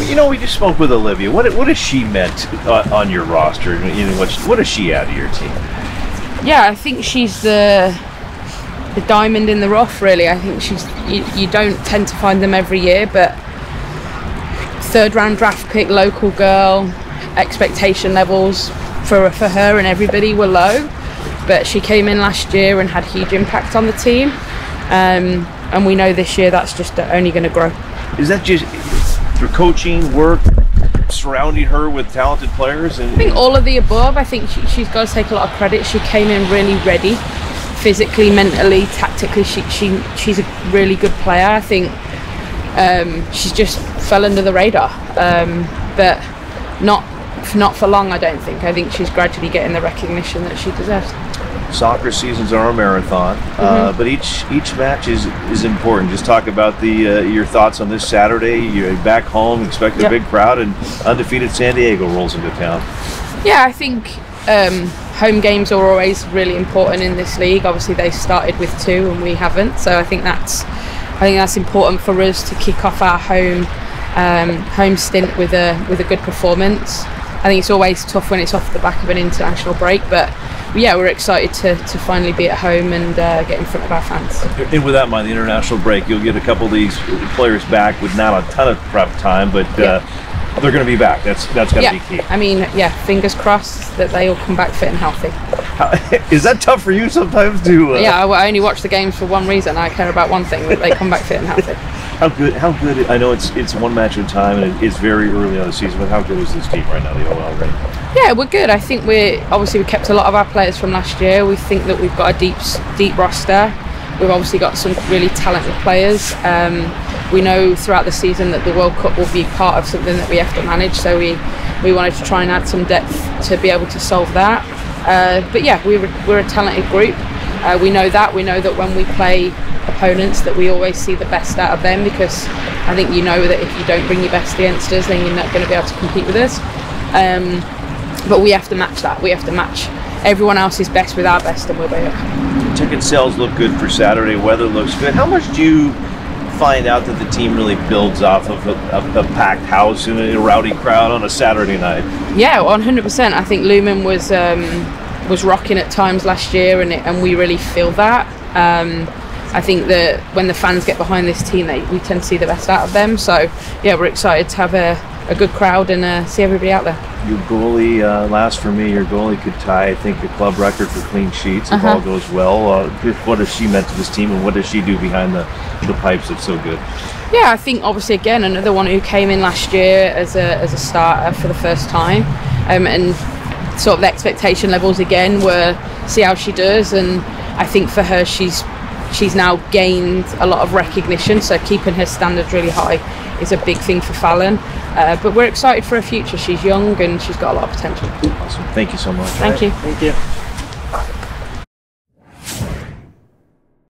You know, we just spoke with Olivia. What what has she meant on, on your roster? You know, what what does she add to your team? Yeah, I think she's the the diamond in the rough. Really, I think she's. You, you don't tend to find them every year, but third round draft pick, local girl, expectation levels for for her and everybody were low, but she came in last year and had huge impact on the team. Um, and we know this year that's just only going to grow. Is that just through coaching, work, surrounding her with talented players? And I think all of the above. I think she, she's got to take a lot of credit. She came in really ready, physically, mentally, tactically. She, she she's a really good player. I think um, she's just fell under the radar, um, but not not for long. I don't think. I think she's gradually getting the recognition that she deserves. Soccer seasons are a marathon, uh, but each each match is is important. Just talk about the uh, your thoughts on this Saturday. You're back home, expect a Yep. big crowd, and undefeated San Diego rolls into town. Yeah, I think um, home games are always really important in this league. Obviously, they started with two and we haven't, so I think that's I think that's important for us to kick off our home um, home stint with a with a good performance. I think it's always tough when it's off the back of an international break, but yeah, we're excited to, to finally be at home and uh, get in front of our fans. And with that in mind, the international break, you'll get a couple of these players back with not a ton of prep time, but uh, they're going to be back. That's that's got to Yeah, be key. I mean, yeah, fingers crossed that they all come back fit and healthy. Is that tough for you sometimes to? Uh, Yeah, I I only watch the games for one reason. I care about one thing: that they come back fit and healthy. How good? How good? I know it's it's one match at a time, and it, it's very early on the season. But how good is this team right now? The OL right? Yeah, we're good. I think we're obviously we kept a lot of our players from last year. We think that we've got a deep deep roster. We've obviously got some really talented players. Um, we know throughout the season that the World Cup will be part of something that we have to manage. So we we wanted to try and add some depth to be able to solve that. Uh, but yeah, we're we're a talented group. Uh, we know that. We know that when we play opponents, that we always see the best out of them because I think you know that if you don't bring your best against us, then you're not going to be able to compete with us. Um, but we have to match that. We have to match everyone else's best with our best, and we'll be okay. Ticket sales look good for Saturday. Weather looks good. How much do you find out that the team really builds off of a, a, a packed house and a rowdy crowd on a Saturday night? Yeah, one hundred percent. I think Lumen was um, was rocking at times last year, and it, and we really feel that. Um, I think that when the fans get behind this team, they we tend to see the best out of them. So yeah, we're excited to have a, a good crowd and uh, see everybody out there. Your goalie, uh, last for me, your goalie could tie, I think, the club record for clean sheets if Uh-huh. all goes well. Uh, what has she meant to this team, and what does she do behind the, the pipes that's so good? Yeah, I think obviously again another one who came in last year as a as a starter for the first time, um, and sort of the expectation levels again were see how she does, and I think for her she's she's now gained a lot of recognition, so keeping her standards really high is a big thing for Phallon. Uh, but we're excited for her future. She's young and she's got a lot of potential. Awesome. Thank you so much. Thank you. Thank you.